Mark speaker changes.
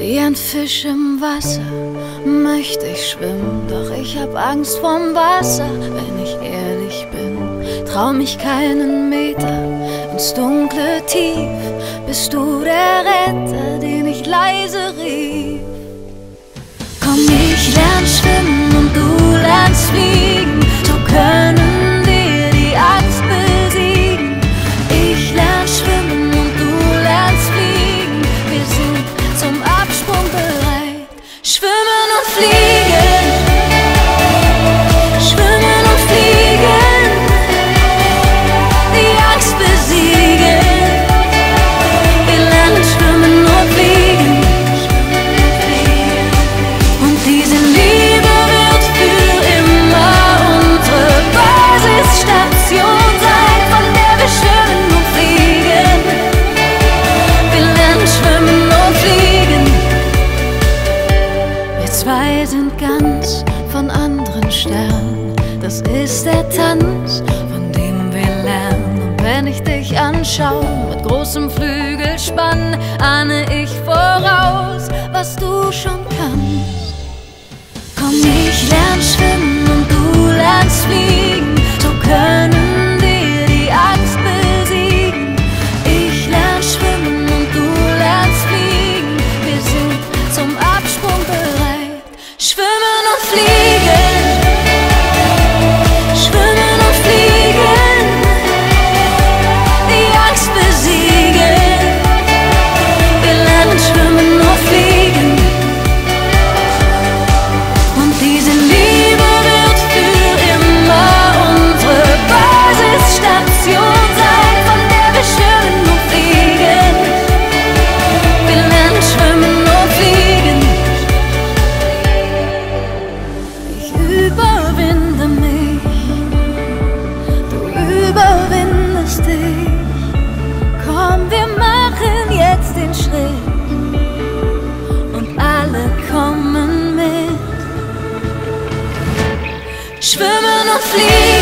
Speaker 1: ein Fisch im Wasser, möchte ich schwimmen, doch ich hab Angst vorm Wasser, wenn ich ehrlich bin. Trau mich keinen Meter ins dunkle Tief, bist du der Retter, den ich leise rief. Zwei sind ganz von anderen Sternen. Das ist der Tanz, von dem wir lernen. Und wenn ich dich anschaue mit großem softly